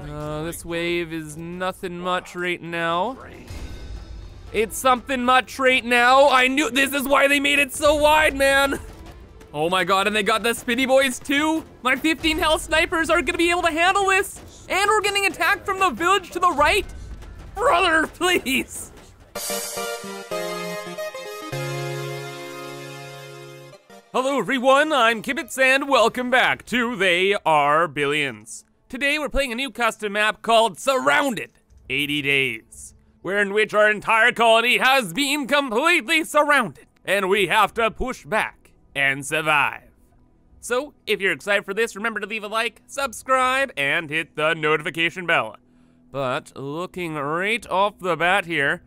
Uh, this wave is nothing much right now. It's something much right now. I knew this is why they made it so wide, man. Oh my god, and they got the spinny boys too. My 15 health snipers are gonna be able to handle this. And we're getting attacked from the village to the right. Brother, please. Hello everyone, I'm Kibitz and welcome back to They Are Billions. Today we're playing a new custom map called Surrounded 80 Days, where in which our entire colony has been completely surrounded and we have to push back and survive. So, if you're excited for this, remember to leave a like, subscribe, and hit the notification bell. But looking right off the bat here,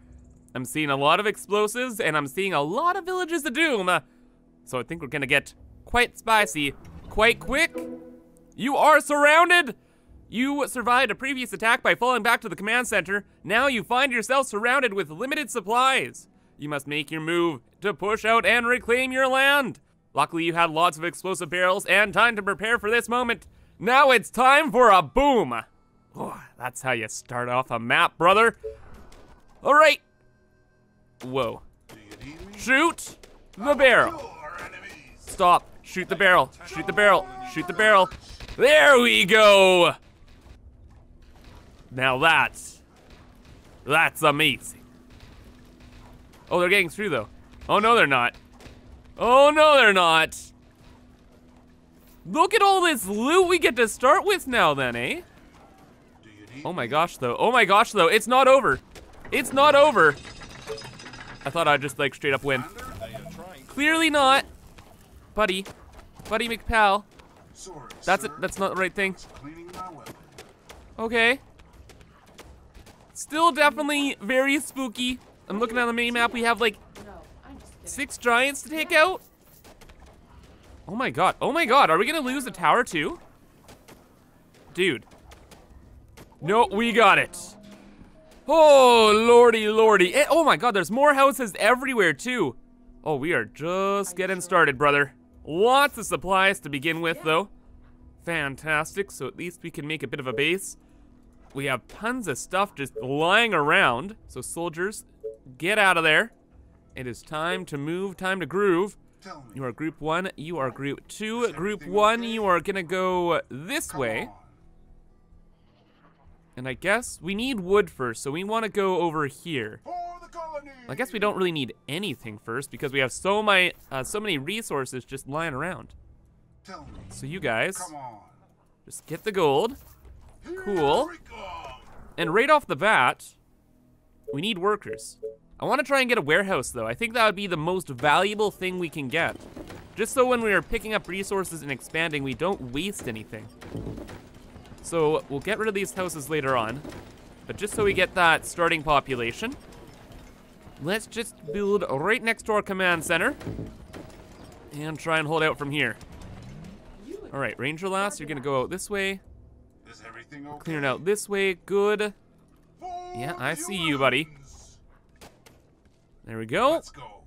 I'm seeing a lot of explosives and I'm seeing a lot of villages of doom. So I think we're gonna get quite spicy quite quick. You are surrounded! You survived a previous attack by falling back to the command center. Now you find yourself surrounded with limited supplies. You must make your move to push out and reclaim your land. Luckily, you had lots of explosive barrels and time to prepare for this moment. Now it's time for a boom. Oh, that's how you start off a map, brother. All right. Whoa. Shoot the barrel. Stop. Shoot the barrel. Shoot the barrel. Shoot the barrel. There we go. Now that's, that's amazing. Oh, they're getting through though. Oh no, they're not. Oh no, they're not. Look at all this loot we get to start with now then, eh? Oh my gosh though, oh my gosh though, it's not over. It's not over. I thought I'd just like straight up win. Clearly not. Buddy, Buddy McPal. That's it, that's not the right thing. Okay. Still definitely very spooky. I'm looking at the mini map, we have like six giants to take out. Oh my god, oh my god, are we gonna lose the tower too? Dude. No, we got it. Oh, lordy, lordy. Eh, oh my god, there's more houses everywhere too. Oh, we are just getting started, brother. Lots of supplies to begin with, though. Fantastic, so at least we can make a bit of a base. We have tons of stuff just lying around. So soldiers, get out of there. It is time to move, time to groove. You are group one, you are group two. Group one, you are gonna go this way. And I guess we need wood first, so we wanna go over here. I guess we don't really need anything first because we have so my uh, so many resources just lying around. So you guys, just get the gold. Cool. And right off the bat, we need workers. I want to try and get a warehouse though. I think that would be the most valuable thing we can get. Just so when we are picking up resources and expanding, we don't waste anything. So we'll get rid of these houses later on. But just so we get that starting population, let's just build right next to our command center and try and hold out from here. All right, Ranger Lass, you're gonna go out this way. Is everything okay? Clearing out this way, good. Yeah, I see you, buddy. There we go. Go.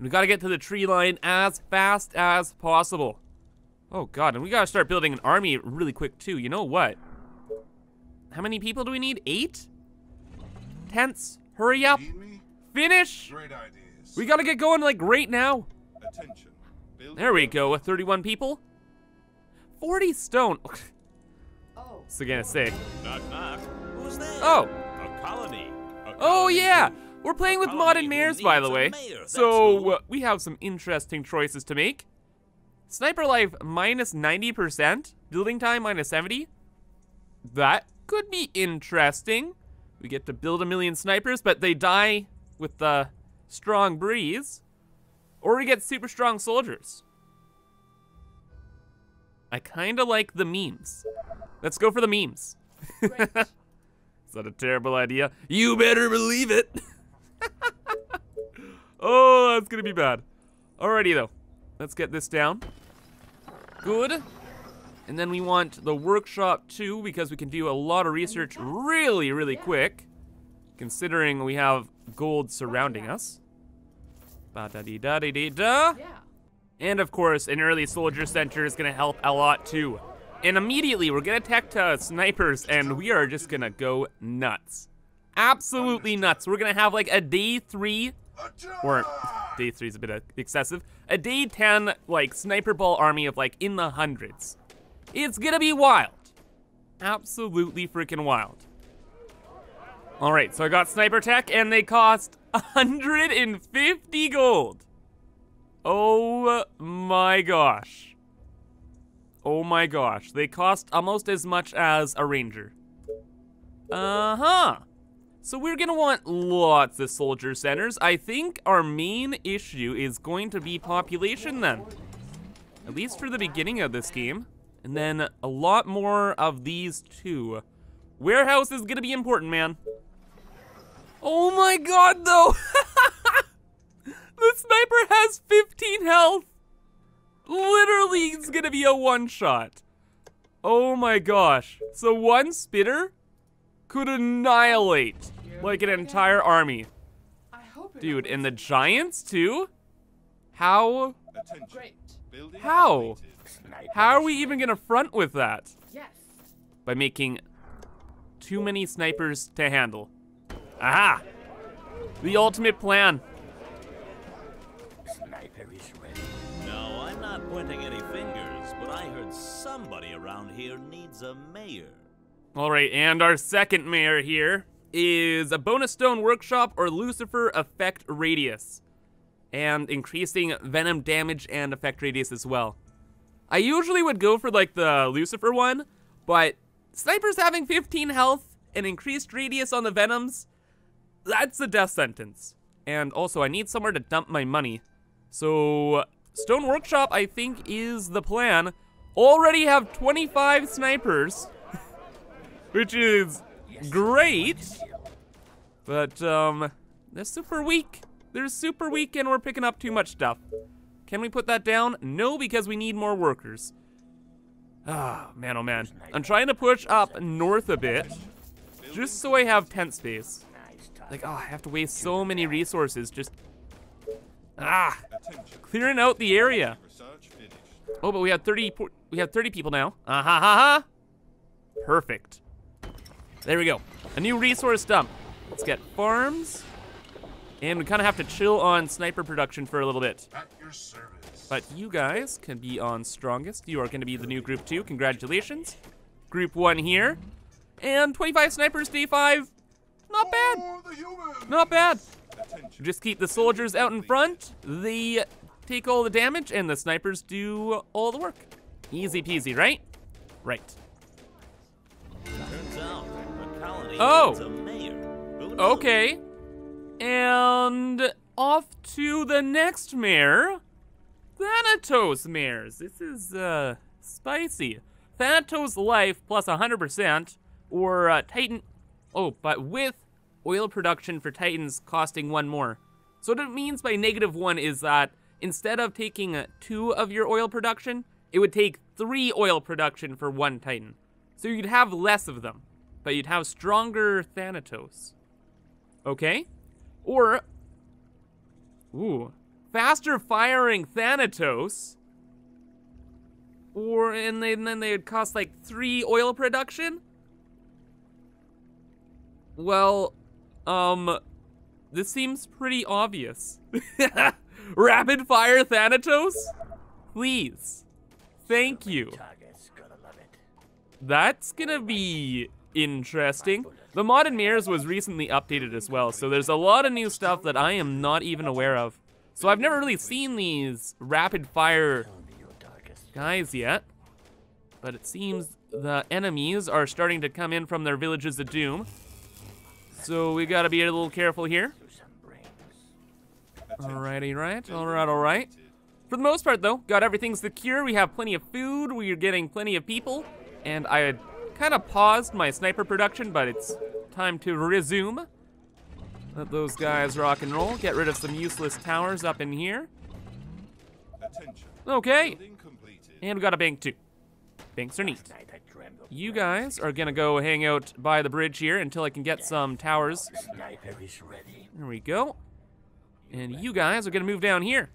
We gotta get to the tree line as fast as possible. Oh god, and we gotta start building an army really quick too. You know what? How many people do we need? Eight? Tents, hurry up. Finish! We gotta get going like right now. Attention. There we go, with 31 people. 40 stone. Oh. So gonna say. Knock knock. Who's there? Oh, A colony. A oh yeah. We're playing with colony mod and who mayors, by the way. So uh, we have some interesting choices to make. Sniper life minus 90%, building time minus 70. That could be interesting. We get to build a million snipers, but they die with the strong breeze. Or we get super strong soldiers. I kinda like the memes. Let's go for the memes. Is that a terrible idea? You better believe it. oh, that's gonna be bad. Alrighty though, let's get this down. Good. And then we want the workshop too because we can do a lot of research really, really quick. Considering we have gold surrounding us. Ba da dee da dee dee da. Yeah. And of course, an early soldier center is gonna help a lot too. And immediately we're gonna attack to snipers and we are just gonna go nuts. Absolutely nuts. We're gonna have like a day three, or day three is a bit excessive, a day 10 like sniper ball army of like in the hundreds. It's gonna be wild. Absolutely freaking wild. All right, so I got sniper tech and they cost 150 gold. Oh my gosh. Oh my gosh, they cost almost as much as a ranger. Uh-huh. So we're gonna want lots of soldier centers. I think our main issue is going to be population then. At least for the beginning of this game. And then a lot more of these two. Warehouse is gonna be important, man. Oh my god, though! the sniper has 15 health! Literally, it's gonna be a one shot. Oh my gosh. So one spitter could annihilate like an entire army. I hope it Dude, opens. and the giants too? How? Attention. Great. Building How? How are we even gonna front with that? Yes. By making too many snipers to handle. Aha! The ultimate plan. Pointing any fingers, but I heard somebody around here needs a mayor. All right, and our second mayor here is a bonus stone workshop or Lucifer effect radius. And increasing venom damage and effect radius as well. I usually would go for like the Lucifer one, but snipers having 15 health and increased radius on the venoms, that's a death sentence. And also, I need somewhere to dump my money. So, Stone Workshop, I think, is the plan. Already have 25 snipers which is great. But um, they're super weak. They're super weak, and we're picking up too much stuff. Can we put that down? No, because we need more workers. Ah, man, oh man. I'm trying to push up north a bit, just so I have tent space. Like, oh, I have to waste so many resources just. Ah, clearing out the area. Oh, but we have 30 we have 30 people now. Ah ha ha ha. Perfect. There we go. A new resource dump. Let's get farms. And we kind of have to chill on sniper production for a little bit. But you guys can be on strongest. You are going to be the new group 2. Congratulations. Group 1 here. And 25 snipers day 5. Not bad. Not bad. Just keep the soldiers out in front. They take all the damage, and the snipers do all the work. Easy peasy, right? Right. Oh. Okay. And off to the next mayor. Thanatos mayors. This is uh spicy. Thanatos life plus 100% or uh, Titan Oh, but with oil production for Titans costing one more. So what it means by negative 1 is that instead of taking 2 of your oil production, it would take 3 oil production for one Titan. So you'd have less of them, but you'd have stronger Thanatos. Okay? Or, ooh, faster firing Thanatos. Or, and then, then they would cost like three oil production? Well, um, this seems pretty obvious. Rapid fire Thanatos? Please. Thank you. That's gonna be interesting. The Modded Mayors was recently updated as well, so there's a lot of new stuff that I am not even aware of. So I've never really seen these rapid fire guys yet. But it seems the enemies are starting to come in from their villages of doom. So we gotta be a little careful here. Alrighty, right, alright, alright. For the most part, though, got everything secure. We have plenty of food. We're getting plenty of people. And I had kind of paused my sniper production, but it's time to resume. Let those guys rock and roll. Get rid of some useless towers up in here. Okay. And we got a bank, too. Banks are neat. You guys are gonna go hang out by the bridge here until I can get some towers. There we go. And you guys are gonna move down here.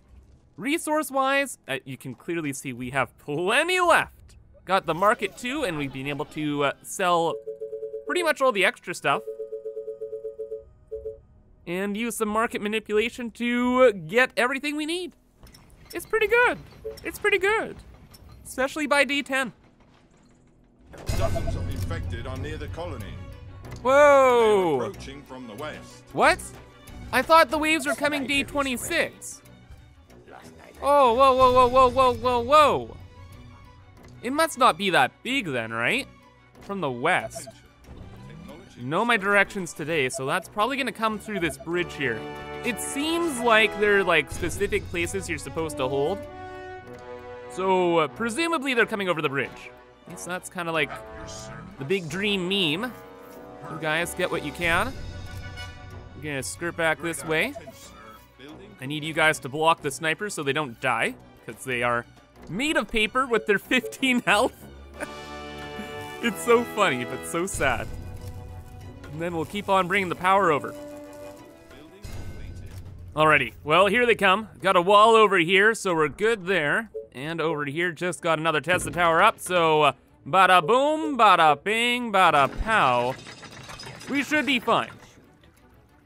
Resource-wise, uh, you can clearly see we have plenty left. got the market too, and we've been able to uh, sell pretty much all the extra stuff. And use some market manipulation to get everything we need. It's pretty good. It's pretty good. Especially by D10. Dozens of infected are near the colony. Whoa! Approaching from the west. What? I thought the waves were coming D26. Oh, whoa, whoa, whoa, whoa, whoa, whoa, whoa. It must not be that big then, right? From the west. Know my directions today, so that's probably gonna come through this bridge here. It seems like there are like specific places you're supposed to hold. So uh, presumably they're coming over the bridge. Least that's kind of like the big dream meme. You guys get what you can. We're gonna skirt back this way. I need you guys to block the snipers so they don't die, because they are made of paper with their 15 health. it's so funny, but so sad. And then we'll keep on bringing the power over. Alrighty, well, here they come. Got a wall over here, so we're good there. And over here, just got another Tesla tower up, so uh, bada boom, bada bing, bada pow. We should be fine.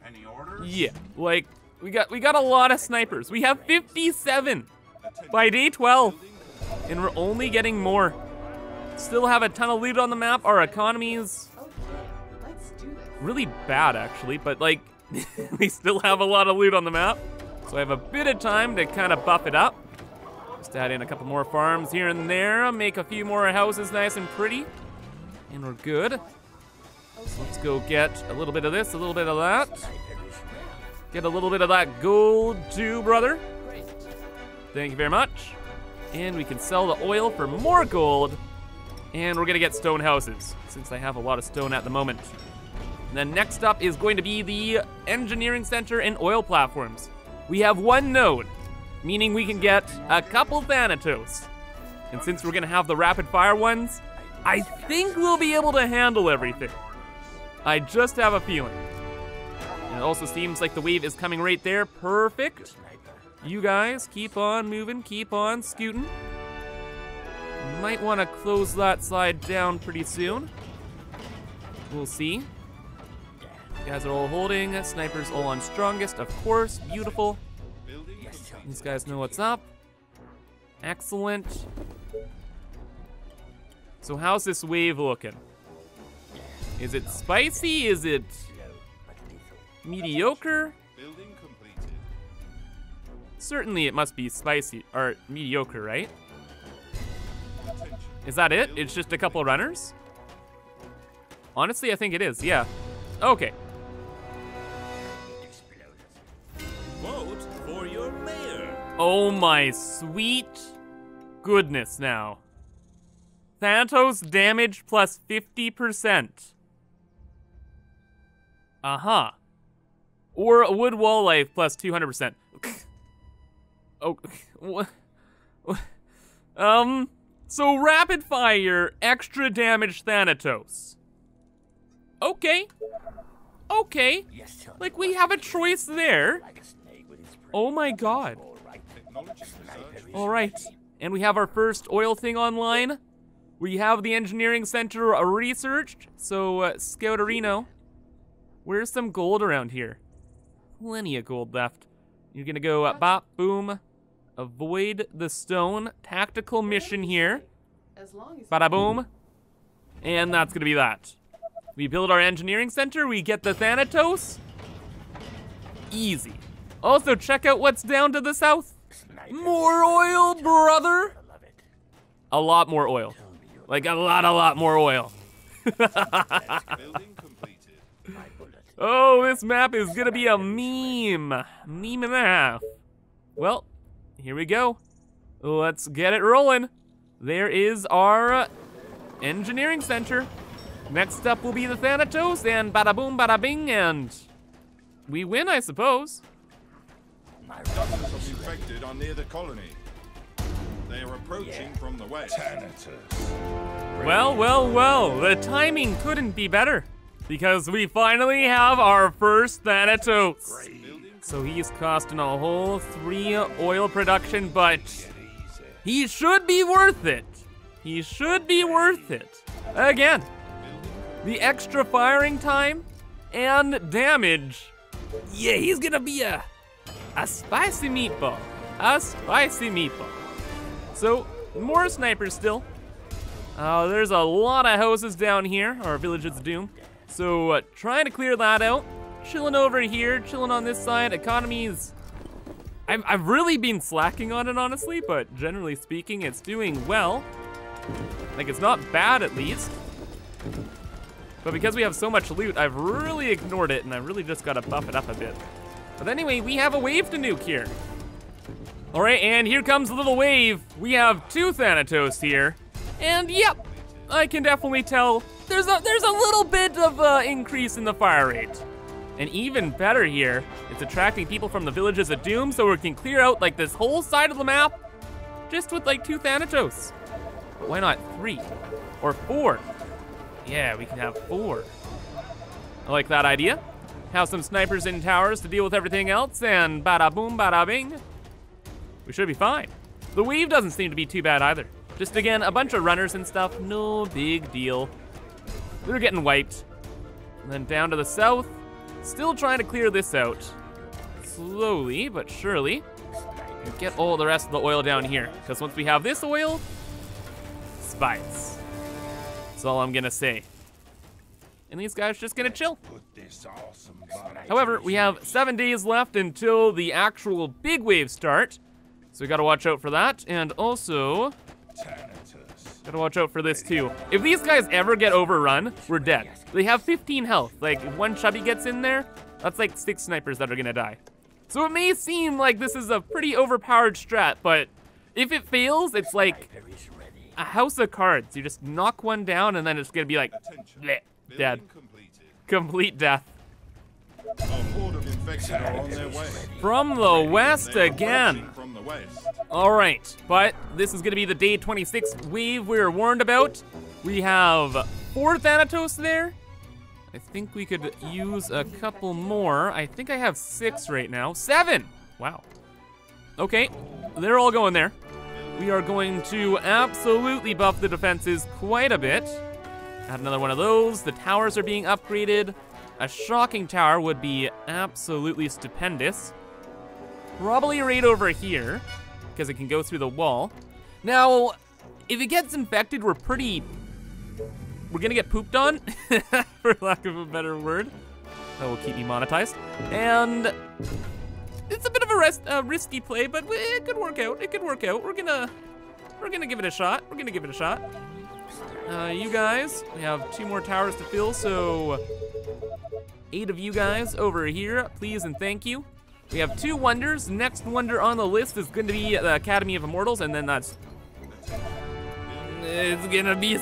Any orders? Yeah, like we got we got a lot of snipers. We have 57 by day 12, and we're only getting more. Still have a ton of loot on the map. Our economy is Okay, let's do this. really bad actually, but like we still have a lot of loot on the map. So I have a bit of time to kind of buff it up. Just add in a couple more farms here and there, make a few more houses nice and pretty. And we're good. Let's go get a little bit of this, a little bit of that. Get a little bit of that gold too, brother. Thank you very much. And we can sell the oil for more gold. And we're gonna get stone houses, since I have a lot of stone at the moment. And then next up is going to be the engineering center and oil platforms. We have one node, meaning we can get a couple Thanatos. And since we're gonna have the rapid fire ones, I think we'll be able to handle everything. I just have a feeling. And it also seems like the wave is coming right there. Perfect. You guys keep on moving, keep on scooting. Might want to close that slide down pretty soon. We'll see. You guys are all holding. Snipers all on strongest, of course. Beautiful. These guys know what's up. Excellent. So how's this wave looking? Is it spicy? Is it mediocre? Certainly it must be spicy or mediocre, right? Is that it? It's just a couple runners? Honestly, I think it is, yeah. Okay. Oh my sweet goodness now. Thanatos damage plus 50%. Uh-huh. Or a wood wall life plus 200%. oh, what? Um, so rapid fire, extra damage Thanatos. Okay. Okay. Like we have a choice there. Oh my god. Technology research. All right. And we have our first oil thing online. We have the engineering center researched. So, uh, Scouterino, where's some gold around here? Plenty of gold left. You're gonna go uh, bop, boom, avoid the stone. Tactical mission here. As long as Bada boom. And that's gonna be that. We build our engineering center, we get the Thanatos. Easy. Also, check out what's down to the south. More oil, brother. A lot more oil. Like a lot, a lot more oil. Oh, this map is gonna be a meme. Meme and a half. Well, here we go. Let's get it rolling. There is our uh, engineering center. Next up will be the Thanatos, and bada boom, bada bing, and we win, I suppose. Dozens of infected are near the colony. They are approaching from the west. Well, well, well, the timing couldn't be better. Because we finally have our first Thanatos. Building So he's costing a whole three oil production, but he should be worth it. he should be worth it. Again, the extra firing time and damage. Yeah, he's gonna be a, a spicy meatball. A spicy meatball. So, more snipers still. Uh, there's a lot of houses down here, or Villages of Doom. So, uh, trying to clear that out. Chilling over here, chilling on this side. Economy's I've, I've really been slacking on it, honestly, but generally speaking, it's doing well. Like, it's not bad, at least. But because we have so much loot, I've really ignored it, and I really just gotta buff it up a bit. But anyway, we have a wave to nuke here. All right, and here comes the little wave. We have two Thanatos here. And yep, I can definitely tell there's a, there's a little bit of uh, increase in the fire rate. And even better here, it's attracting people from the villages of Doom so we can clear out like this whole side of the map just with like two Thanatos. But why not three? Or four? Yeah, we can have four. I like that idea. Have some snipers in towers to deal with everything else and bada boom, bada bing. We should be fine. The weave doesn't seem to be too bad either. Just again, a bunch of runners and stuff, no big deal. They're getting wiped. And then down to the south, Still trying to clear this out. Slowly, but surely. And get all the rest of the oil down here. Because once we have this oil, spice. That's all I'm gonna say. And these guys just gonna chill. However, we have seven days left until the actual big waves start. So we gotta watch out for that. And also, Gotta watch out for this too. If these guys ever get overrun, we're dead. They have 15 health. Like, if one chubby gets in there, that's like six snipers that are gonna die. So it may seem like this is a pretty overpowered strat, but if it fails, it's like a house of cards. You just knock one down and then it's gonna be like, bleh, dead. Complete death. From the west again. All right, but this is gonna be the day 26 wave we were warned about. We have four Thanatos there. I think we could use a couple more. I think I have six right now. Seven! Wow. Okay, they're all going there. We are going to absolutely buff the defenses quite a bit. Add another one of those. The towers are being upgraded. A shocking tower would be absolutely stupendous. Probably right over here, because it can go through the wall. Now, if it gets infected, we're pretty... We're gonna get pooped on, for lack of a better word. That will keep me monetized. And it's a bit of a rest, uh, risky play, but it could work out. It could work out. We're gonna, we're gonna give it a shot. We're gonna give it a shot. Uh, you guys, we have two more towers to fill, so eight of you guys over here, please and thank you. We have two wonders. Next wonder on the list is going to be the Academy of Immortals, and then that's... It's gonna be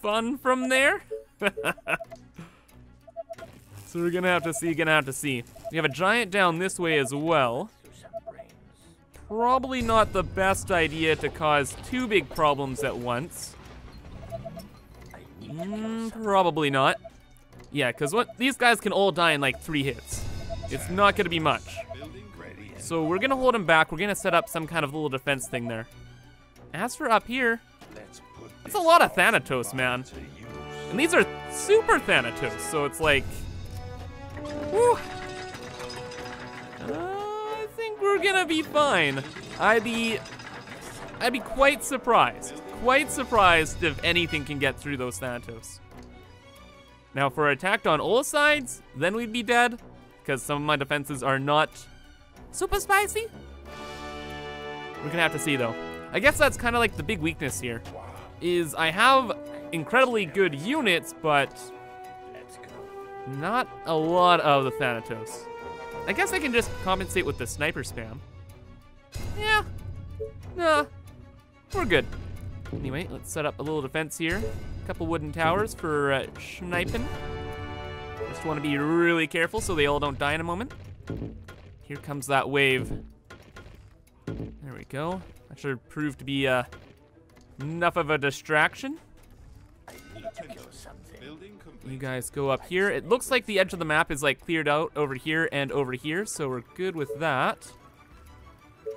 fun from there. so we're gonna have to see, gonna have to see. We have a giant down this way as well. Probably not the best idea to cause two big problems at once. Mm, probably not. Yeah, because what these guys can all die in like three hits. It's not gonna be much. So we're gonna hold him back. We're gonna set up some kind of little defense thing there. As for up here, that's a lot of Thanatos, man. And these are super Thanatos, so it's like, whew. I think we're gonna be fine. I'd be, I'd be quite surprised, quite surprised if anything can get through those Thanatos. Now, if we're attacked on all sides, then we'd be dead, because some of my defenses are not super spicy. We're gonna have to see, though. I guess that's kind of like the big weakness here, is I have incredibly good units, but not a lot of the Thanatos. I guess I can just compensate with the sniper spam. Yeah, nah, we're good. Anyway, let's set up a little defense here A couple wooden towers for uh, sniping. Just want to be really careful so they all don't die in a moment. Here comes that wave. There we go. That should prove to be uh, enough of a distraction. You guys go up here. It looks like the edge of the map is like cleared out over here and over here, so we're good with that.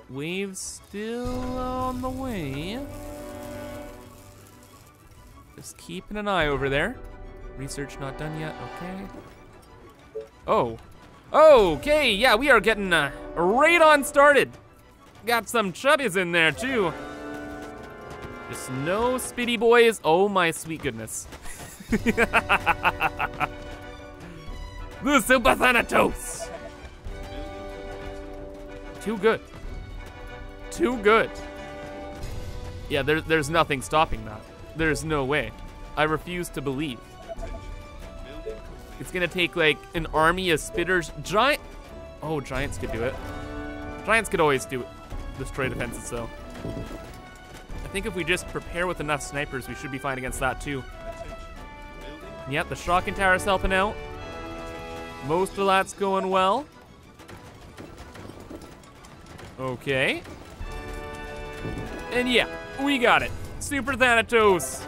Waves still on the way. Just keeping an eye over there. Research not done yet, okay. Oh. Okay, yeah, we are getting uh, right on started. Got some chubbies in there too. Just no spitty boys. Oh my sweet goodness. the Super Thanatos. Too good. Too good. Yeah, there, there's nothing stopping that. There's no way. I refuse to believe. It's gonna take like an army of spitters. Giant. Oh, giants could do it. Giants could always do it. Destroy defenses though. I think if we just prepare with enough snipers, we should be fine against that too. Yep, the shocking tower's helping out. Most of that's going well. Okay. And yeah, we got it. Super Thanatos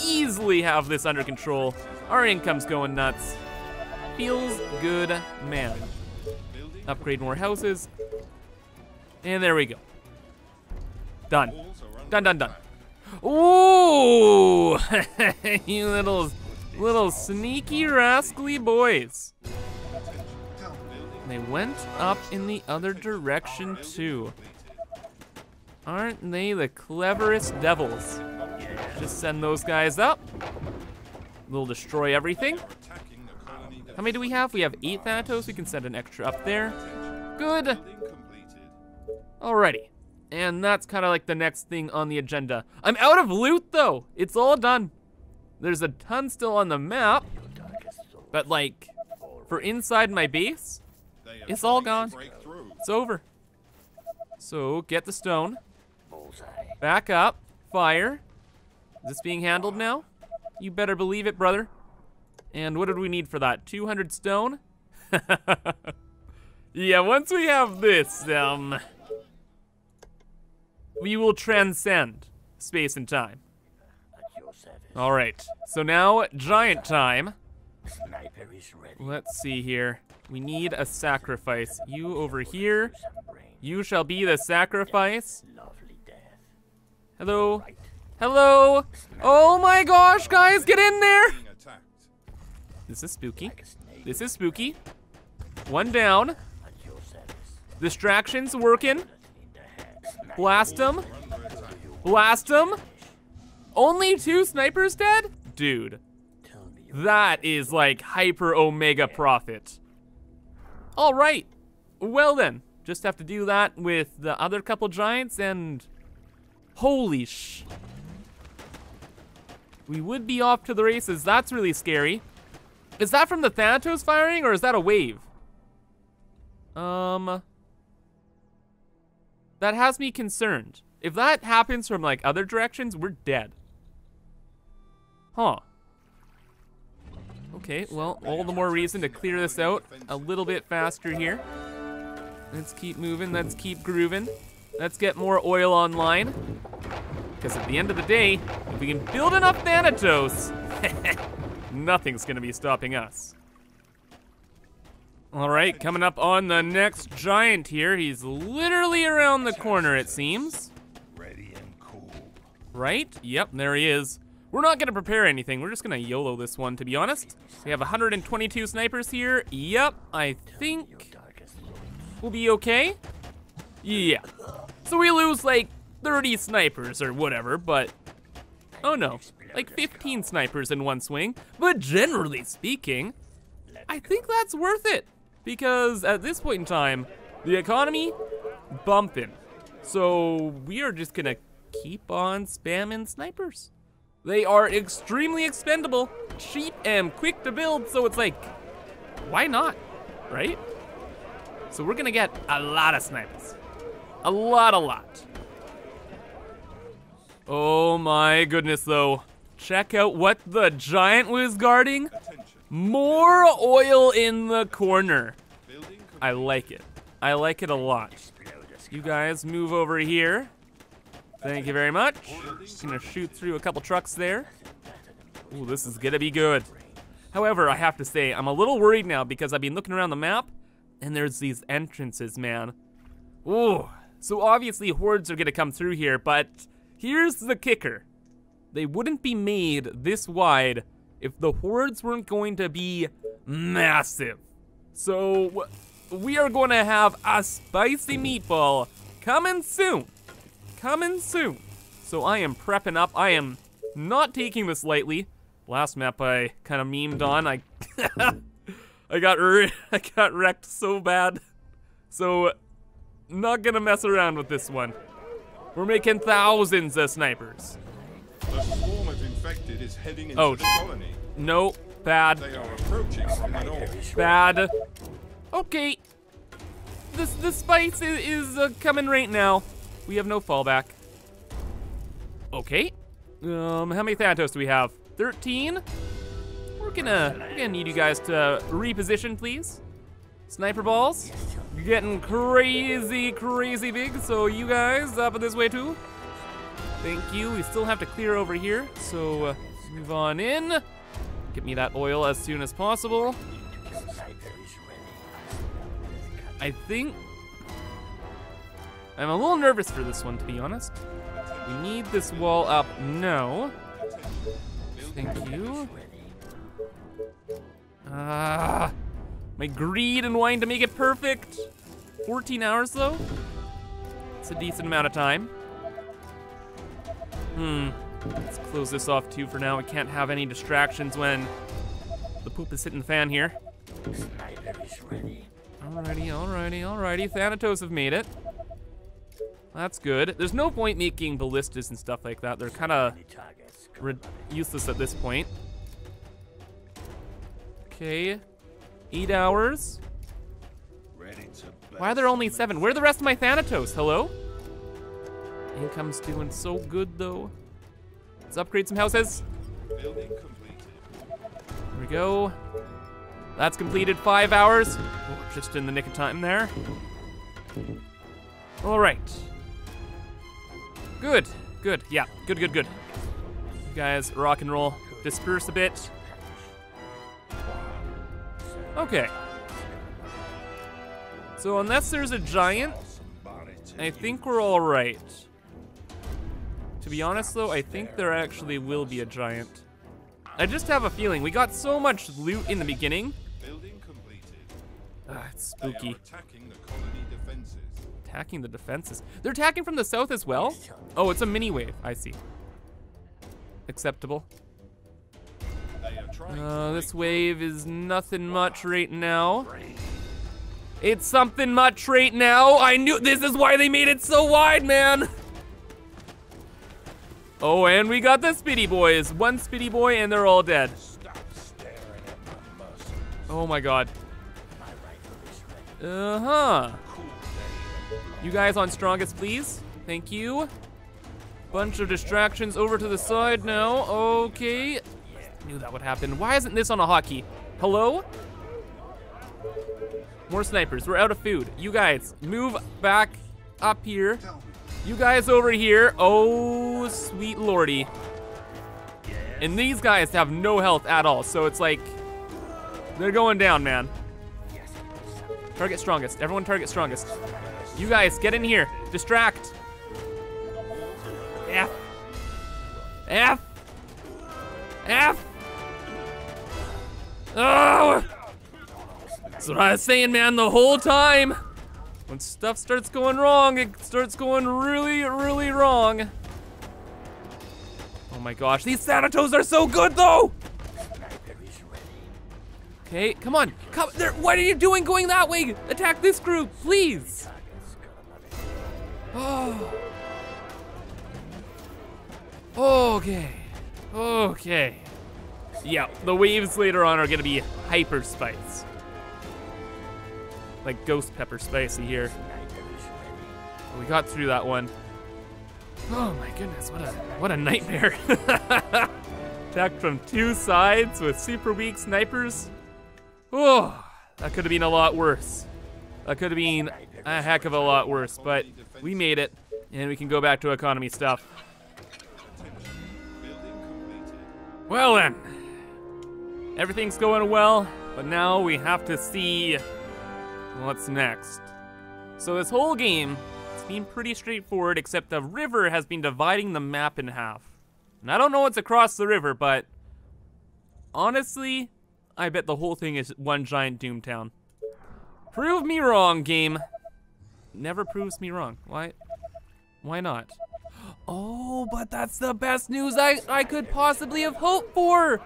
easily have this under control. Our income's going nuts. Feels good, man. Upgrade more houses. And there we go. Done. Done, done, done. Ooh! you little, little sneaky rascally boys. They went up in the other direction too. Aren't they the cleverest devils? Just send those guys up. They'll destroy everything. How many do we have? We have eight Thanatos. We can send an extra up there. Good. Alrighty. And that's kind of like the next thing on the agenda. I'm out of loot though. It's all done. There's a ton still on the map. But like, for inside my base, it's all gone. It's over. So get the stone. Back up. Fire. Is this being handled now? You better believe it, brother. And what did we need for that? 200 stone? yeah, once we have this, um, we will transcend space and time. All right, so now giant time. Let's see here. We need a sacrifice. You over here. You shall be the sacrifice. Hello. Hello. Oh my gosh, guys, get in there. This is spooky. This is spooky. One down. Distractions working. Blast him. Blast him. Only two snipers dead? Dude. That is like hyper omega profit. All right. Well then, just have to do that with the other couple giants and holy sh. We would be off to the races. That's really scary. Is that from the Thanatos firing or is that a wave? Um, that has me concerned. If that happens from like other directions, we're dead. Huh. Okay, well, all the more reason to clear this out a little bit faster here. Let's keep moving, let's keep grooving. Let's get more oil online. Because at the end of the day, if we can build enough Thanatos, nothing's gonna be stopping us. All right, coming up on the next giant here. He's literally around the corner, it seems. Ready and cool. Right? Yep, there he is. We're not gonna prepare anything. We're just gonna YOLO this one, to be honest. We have 122 snipers here. Yep, I think we'll be okay. Yeah. So we lose like 30 snipers or whatever, but oh no, like 15 snipers in one swing. But generally speaking, I think that's worth it because at this point in time, the economy bumping. So we are just gonna keep on spamming snipers. They are extremely expendable, cheap and quick to build, so it's like, why not, right? So we're gonna get a lot of snipers. A lot, a lot. Oh my goodness though. Check out what the giant was guarding. More oil in the corner. I like it. I like it a lot. You guys move over here. Thank you very much. Just gonna shoot through a couple trucks there. Ooh, this is gonna be good. However, I have to say, I'm a little worried now because I've been looking around the map and there's these entrances, man. Ooh, so obviously hordes are gonna come through here, but here's the kicker. they wouldn't be made this wide if the hordes weren't going to be massive. So we are to have a spicy meatball coming soon. Coming soon. So I am prepping up. I am not taking this lightly. Last map I kind of memed on. I I got I got wrecked so bad. So not gonna mess around with this one. We're making thousands of snipers. The swarm of infected is heading into Oh, the colony. No, bad, They are approaching from the north. bad. Okay. This the spice is, is uh, coming right now. We have no fallback. Okay. Um, how many Thanatos do we have? 13? We're gonna, we're gonna need you guys to reposition, please. Sniper balls. Getting crazy, crazy big, so you guys up this way too. Thank you. We still have to clear over here, so uh, move on in. Get me that oil as soon as possible. I think I'm a little nervous for this one, to be honest. We need this wall up now. Thank you. Ah, my greed and wanting to make it perfect. 14 hours though. It's a decent amount of time. Hmm. Let's close this off too for now. We can't have any distractions when the poop is hitting the fan here. Alrighty, alrighty, alrighty. Thanatos have made it. That's good. There's no point making ballistas and stuff like that. They're kind of useless at this point. Okay. Eight hours. Why are there only seven? Where are the rest of my Thanatos? Hello? Income's doing so good, though. Let's upgrade some houses. Building completed. There we go. That's completed five hours. Oh, just in the nick of time there. All right. Good, good, yeah, good, good, good. You guys rock and roll. Disperse a bit. Okay. So unless there's a giant, I think we're all right. To be honest though, I think there actually will be a giant. I just have a feeling. We got so much loot in the beginning. Ah, it's spooky. attacking the. Attacking the defenses. They're attacking from the south as well? Oh, it's a mini wave. I see. Acceptable. They are trying Uh, this wave is nothing much right now. It's something much right now. I knew this is why they made it so wide, man. Oh, and we got the Spitty boys. One Spitty boy, and they're all dead. Oh my god. Uh huh. You guys on strongest, please. Thank you. Bunch of distractions over to the side now. Okay. Knew that would happen. Why isn't this on a hotkey? Hello? More snipers. We're out of food. You guys, move back up here. You guys over here. Oh, sweet lordy. And these guys have no health at all, so it's like they're going down, man. Target strongest. Everyone target strongest. You guys, get in here. Distract. F. F. F. Oh! That's what I was saying, man, the whole time. When stuff starts going wrong, it starts going really, really wrong. Oh my gosh, these Thanatos are so good, though! Okay, come on. Come, there, what are you doing going that way? Attack this group, please. Oh. Okay. Okay. Yeah, the waves later on are gonna be hyper spice. Like ghost pepper spicy here. We got through that one. Oh my goodness, what a what a nightmare. Attacked from two sides with super weak snipers. Oh, that could have been a lot worse. That could have been a heck of a lot worse, but we made it, and we can go back to economy stuff. Well then, everything's going well, but now we have to see what's next. So this whole game, it's been pretty straightforward, except the river has been dividing the map in half. And I don't know what's across the river, but honestly, I bet the whole thing is one giant Doomtown. Prove me wrong, game. Never proves me wrong. Why? Why not? Oh, but that's the best news I, I could possibly have hoped for.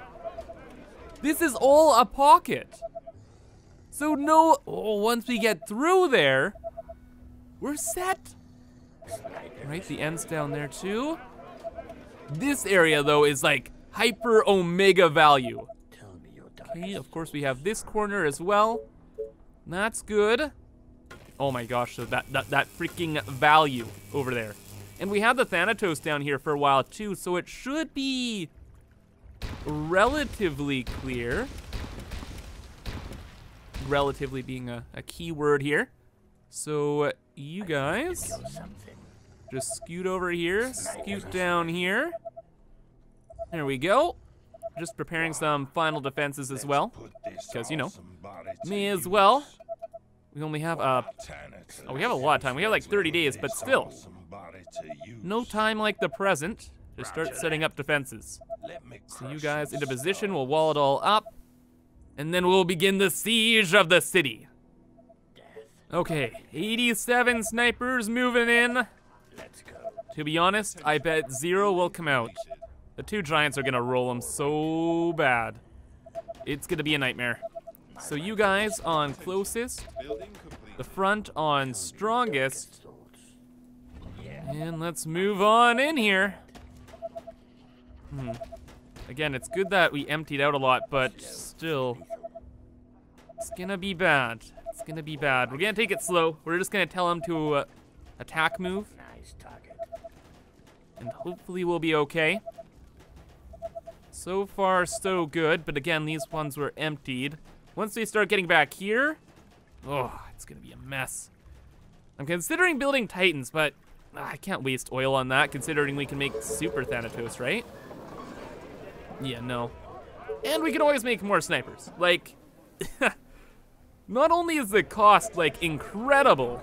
This is all a pocket. So no, oh, once we get through there, we're set. Right, the end's down there too. This area though is like hyper omega value. Okay, of course we have this corner as well. That's good. Oh my gosh, so that, that, that freaking value over there. And we have the Thanatos down here for a while too, so it should be relatively clear. Relatively being a, a key word here. So you guys just scoot over here, scoot down here. There we go. Just preparing some final defenses as well. Because, you know, me as well. We only have, uh, oh, we have a lot of time. We have like 30 days, but still. No time like the present to start setting up defenses. So you guys into position, we'll wall it all up. And then we'll begin the siege of the city. Okay, 87 snipers moving in. To be honest, I bet zero will come out. The two giants are gonna roll them so bad. It's gonna be a nightmare. So you guys on closest, the front on strongest, and let's move on in here. Hmm. Again, it's good that we emptied out a lot, but still, it's gonna be bad. It's gonna be bad. We're gonna take it slow. We're just gonna tell him to uh, attack move. And hopefully we'll be okay. So far, so good, but again, these ones were emptied. Once we start getting back here, oh, it's gonna be a mess. I'm considering building Titans, but ah, I can't waste oil on that, considering we can make Super Thanatos, right? Yeah, no. And we can always make more snipers. Like, not only is the cost, like, incredible,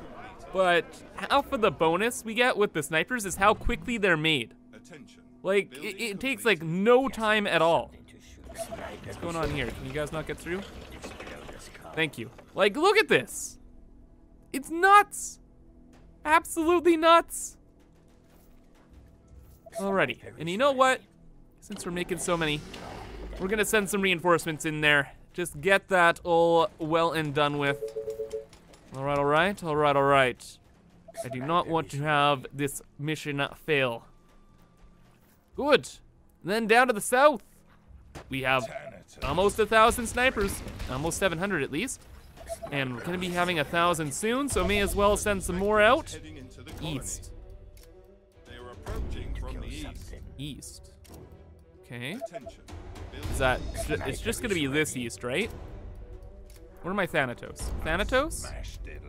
but half of the bonus we get with the snipers is how quickly they're made. Like, it, it takes, like, no time at all. What's going on here? Can you guys not get through? Thank you. Like, look at this. It's nuts. Absolutely nuts. Alrighty, and you know what? Since we're making so many, we're gonna send some reinforcements in there. Just get that all well and done with. All right, all right, all right, all right. I do not want to have this mission fail. Good. then down to the south, we have almost a thousand snipers, almost 700 at least. And we're gonna be having a thousand soon, so may as well send some more out. East. East. Okay. Is that, it's just gonna be this east, right? Where are my Thanatos? Thanatos?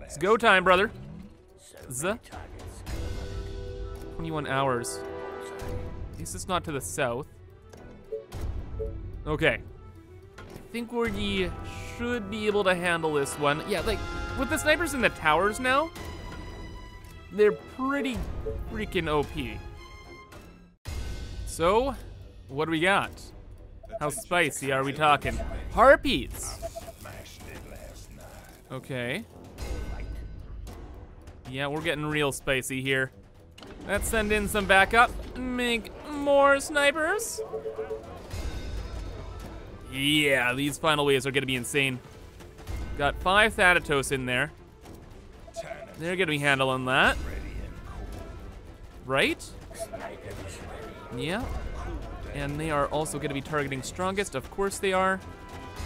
It's go time, brother. Z. 21 hours. At least it's not to the south. Okay. I think we should be able to handle this one. Yeah, like, with the snipers in the towers now, they're pretty freaking OP. So, what do we got? How spicy are we talking? Harpies! Okay. Yeah, we're getting real spicy here. Let's send in some backup. Make more snipers. Yeah, these final waves are gonna be insane. Got five Thanatos in there. They're gonna be handling that. Right? Yeah. And they are also gonna be targeting strongest, of course they are.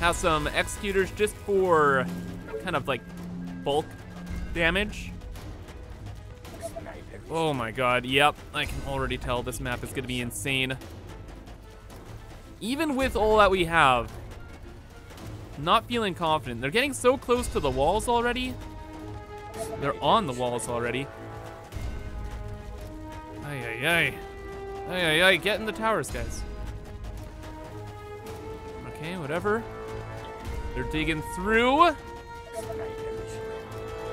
Have some executors just for kind of like bulk damage. Oh my god, yep. I can already tell this map is gonna be insane. Even with all that we have, not feeling confident. They're getting so close to the walls already. They're on the walls already. Ay, ay, ay. Ay, ay, ay, get in the towers, guys. Okay, whatever. They're digging through.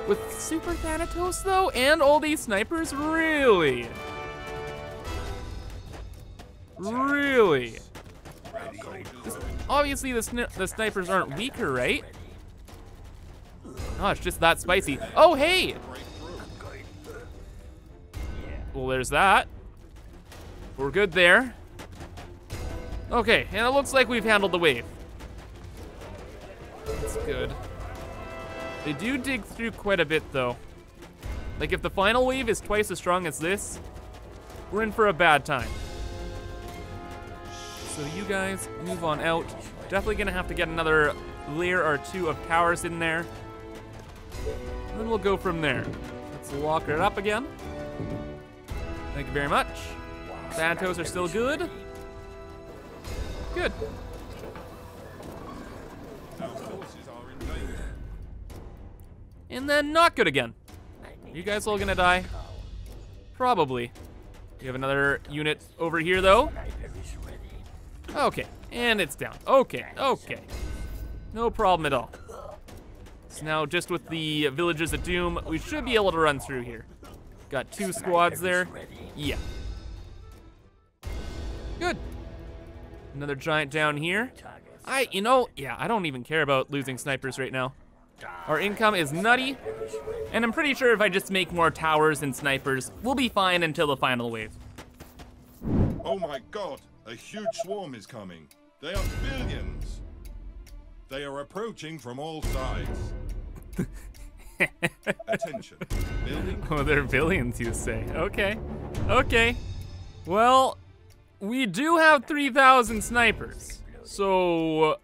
With Super Thanatos, though, and all these snipers? Really? Really? This- obviously, the, sni the snipers aren't weaker, right? Oh, it's just that spicy. Oh, hey! Well, there's that. We're good there. Okay, and it looks like we've handled the wave. That's good. They do dig through quite a bit, though. Like, if the final wave is twice as strong as this, we're in for a bad time. So you guys move on out. Definitely gonna have to get another layer or two of towers in there. And then we'll go from there. Let's lock it up again. Thank you very much. Thanatos are still good. Good. And then not good again. You guys all gonna die? Probably. We have another unit over here though. Okay, and it's down. Okay, okay. No problem at all. So now just with the Villagers of Doom, we should be able to run through here. Got two squads there. Yeah. Another giant down here. I, you know, yeah, I don't even care about losing snipers right now. Our income is nutty, and I'm pretty sure if I just make more towers and snipers, we'll be fine until the final wave. Oh my god, a huge swarm is coming. They are billions. They are approaching from all sides. Attention. Building Oh, they're billions, you say. Okay. Okay. Well, we do have 3,000 snipers. So. Uh,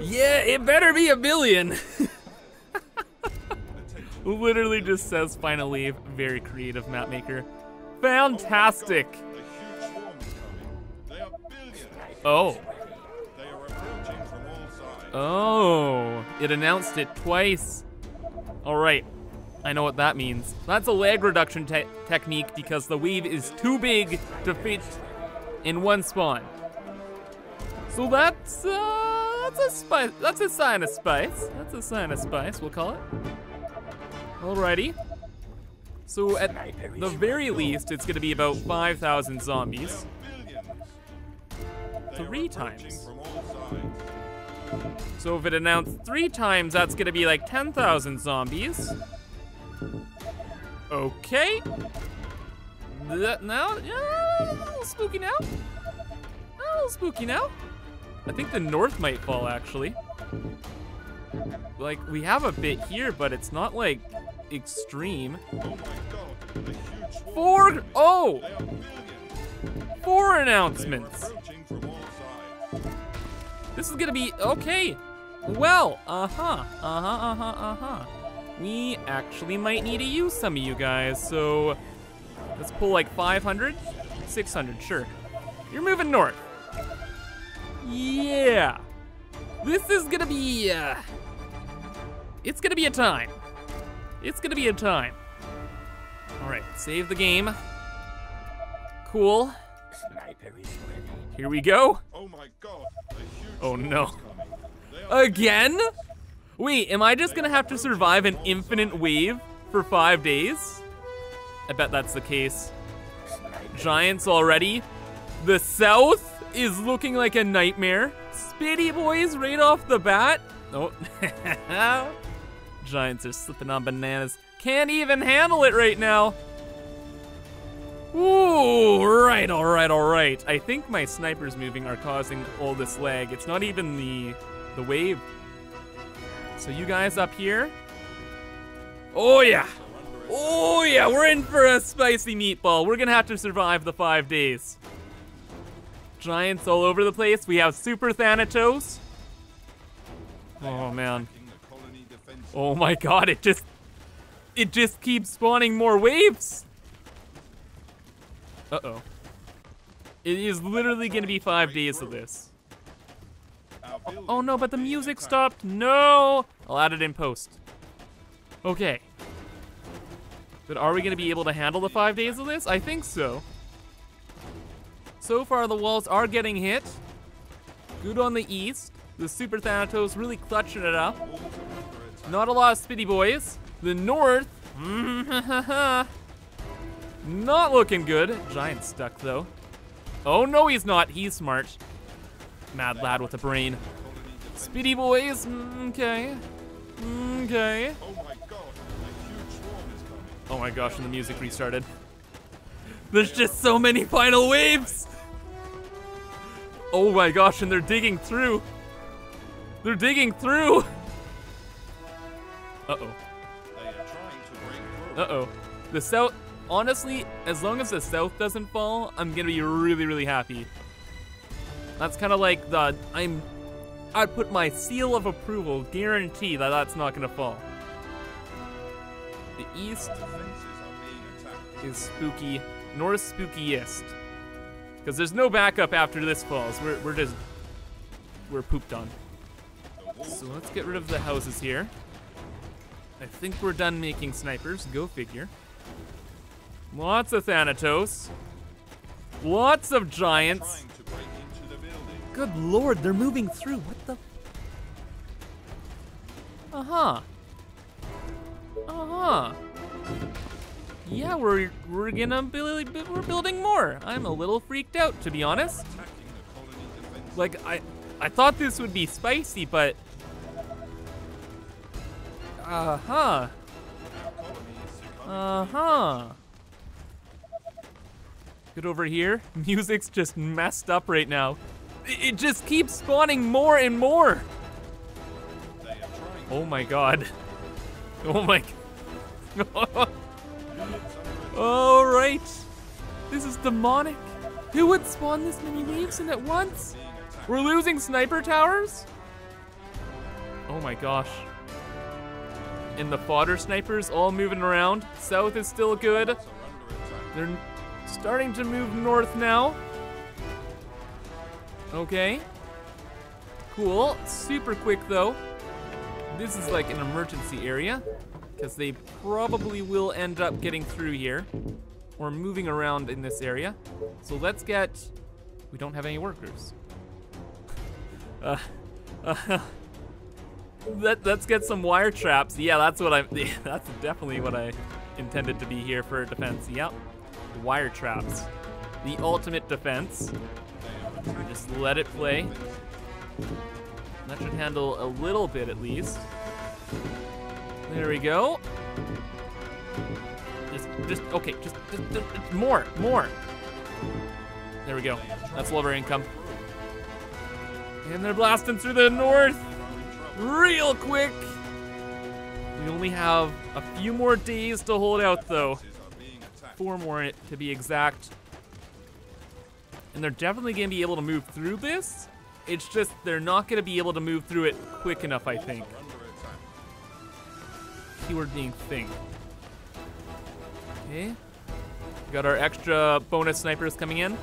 yeah, it better be a billion. Literally just says final wave. Very creative map maker. Fantastic. Oh. Oh. It announced it twice. All right. I know what that means. That's a lag reduction te- technique because the weave is too big to fit in one spawn. So that's uh, that's a spice. That's a sign of spice. That's a sign of spice. We'll call it. Alrighty. So at the very least, it's gonna be about 5,000 zombies. Three times. So if it announced three times, that's gonna be like 10,000 zombies. Okay. That now, yeah, a little spooky now. A little spooky now. I think the north might fall actually. Like we have a bit here, but it's not like extreme. Four, oh, four announcements. This is gonna be okay. Well, uh huh, uh huh, uh huh, uh huh. We actually might need to use some of you guys, so let's pull like 500, 600, sure. You're moving north. Yeah. This is gonna be, uh, it's gonna be a time. It's gonna be a time. All right, save the game. Cool. Here we go. Oh my god, Oh, no. Again? Wait, am I just gonna have to survive an infinite wave for five days? I bet that's the case. Giants already. The south is looking like a nightmare. Spitty boys right off the bat. Oh. Giants are slipping on bananas. Can't even handle it right now. Ooh, right, all right, all right. I think my snipers moving are causing all this lag. It's not even the the wave. So you guys up here. Oh yeah. Oh yeah, we're in for a spicy meatball. We're gonna have to survive the five days. Giants all over the place. We have Super Thanatos. Oh man. Oh my god, it just it just keeps spawning more waves. Uh-oh. It is literally gonna be five days of this. Oh no, but the music stopped. No! I'll add it in post. Okay. But are we gonna be able to handle the five days of this? I think so. So far, the walls are getting hit. Good on the east. The Super Thanatos really clutching it up. Not a lot of Spitty boys. The north, not looking good. Giant stuck though. Oh no, he's not. He's smart. Mad lad with a brain. Speedy boys. mm, Okay. Okay. Oh my god. Oh my gosh, and the music restarted. There's just so many final waves. Oh my gosh, and they're digging through. They're digging through. Uh-oh. Uh-oh. The south, honestly, as long as the south doesn't fall, I'm gonna be really, really happy. That's kind of like the, I'm, I'd put my seal of approval, guarantee that that's not gonna fall. The east is spooky, north spookiest. Because there's no backup after this falls. We're, we're just, we're pooped on. So let's get rid of the houses here. I think we're done making snipers. Go figure. Lots of Thanatos. Lots of giants. Good lord, they're moving through. What the? Uh huh. Uh huh. Yeah, we're we're gonna build. We're building more. I'm a little freaked out, to be honest. Like I, I thought this would be spicy, but. Uh huh. Our colony is succumbing. Uh huh. Get over here. Music's just messed up right now. It just keeps spawning more and more. Oh my god. Oh my. All right. This is demonic. Who would spawn this many waves in at once? We're losing sniper towers? Oh my gosh. And the fodder snipers all moving around. South is still good. They're starting to move north now. Okay. Cool. Super quick though. This is like an emergency area because they probably will end up getting through here or moving around in this area. So let's get. We don't have any workers. Uh, uh, let, let's get some wire traps. Yeah, that's what I. That's definitely what I intended to be here for defense. Yep, wire traps, the ultimate defense. Just let it play. That should handle a little bit at least. There we go. Just, just okay. Just, just, just more, more. There we go. That's lower income. And they're blasting through the north real quick. We only have a few more days to hold out, though. Four more to be exact. And they're definitely going to be able to move through this. It's just they're not going to be able to move through it quick enough, I think. Keyword being think. Okay. Got our extra bonus snipers coming in.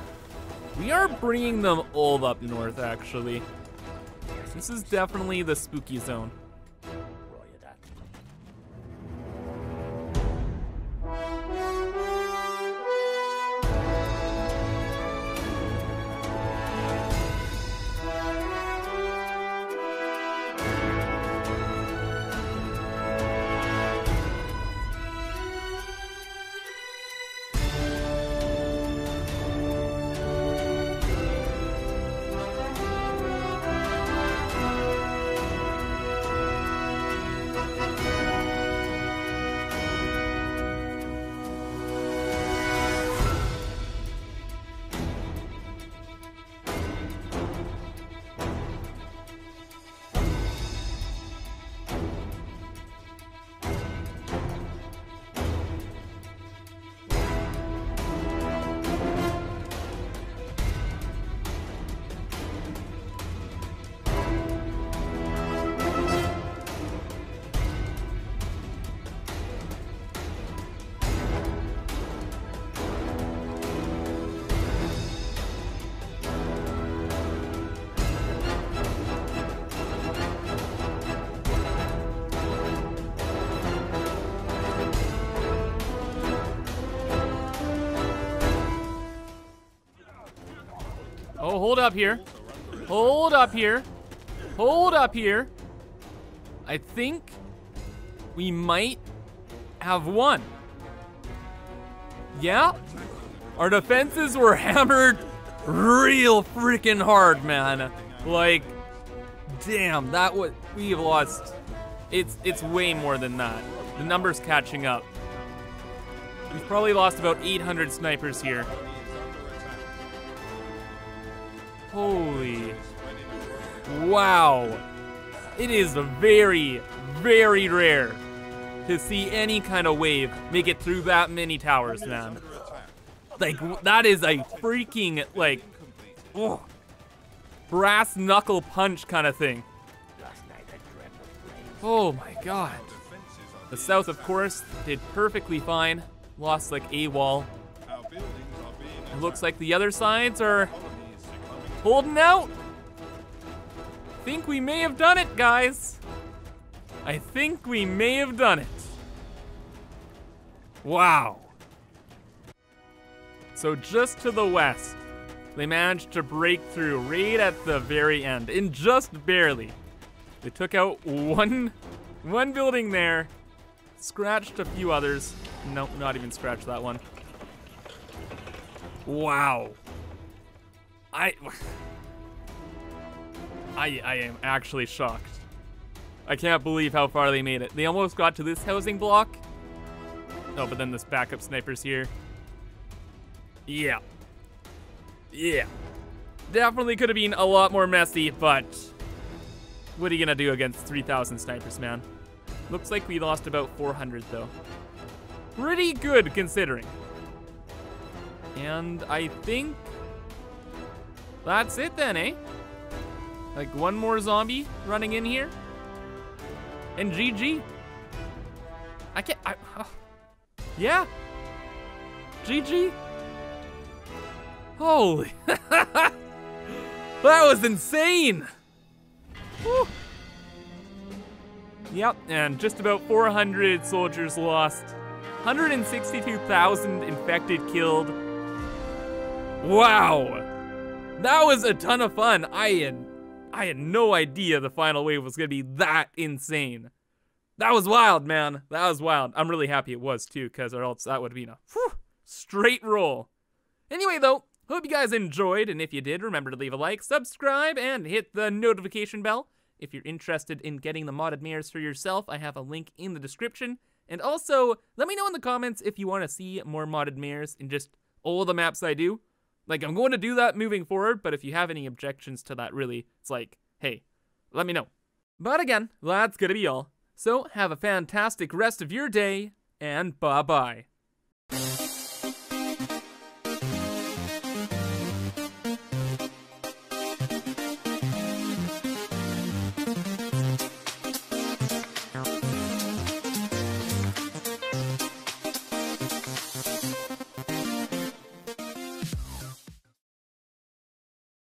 We are bringing them all up north, actually. This is definitely the spooky zone. Hold up here. Hold up here. Hold up here. I think we might have won. Yeah? Our defenses were hammered real freaking hard, man. Like, damn, that was we've lost. It's it's way more than that. The numbers catching up. We've probably lost about 800 snipers here. Holy. Wow. It is very, very rare to see any kind of wave make it through that many towers, man. Like, that is a freaking, like, oh, brass knuckle punch kind of thing. Oh my god. The south, of course, did perfectly fine. Lost like a wall. Looks like the other sides are holding out. Think we may have done it, guys. I think we may have done it. Wow. So just to the west, they managed to break through right at the very end, and just barely. They took out one, one building there, scratched a few others. Nope, not even scratched that one. Wow. I, I, I am actually shocked. I can't believe how far they made it. They almost got to this housing block. Oh, but then this backup sniper's here. Yeah. Yeah. Definitely could have been a lot more messy, but what are you gonna do against 3,000 snipers, man? Looks like we lost about 400 though. Pretty good considering. And I think that's it then, eh? Like one more zombie running in here. And GG. I can't, I, uh, yeah. GG. Holy. that was insane. Whew. Yep, and just about 400 soldiers lost. 162,000 infected killed. Wow. That was a ton of fun. I had I had no idea the final wave was gonna be that insane. That was wild, man. That was wild. I'm really happy it was too, because or else that would have been a whew, straight roll. Anyway, though, hope you guys enjoyed, and if you did, remember to leave a like, subscribe, and hit the notification bell. If you're interested in getting the Modded Mayors for yourself, I have a link in the description. And also, let me know in the comments if you want to see more Modded Mayors in just all the maps I do. Like, I'm going to do that moving forward, but if you have any objections to that, really, it's like, hey, let me know. But again, that's gonna be all. So have a fantastic rest of your day, and bye-bye.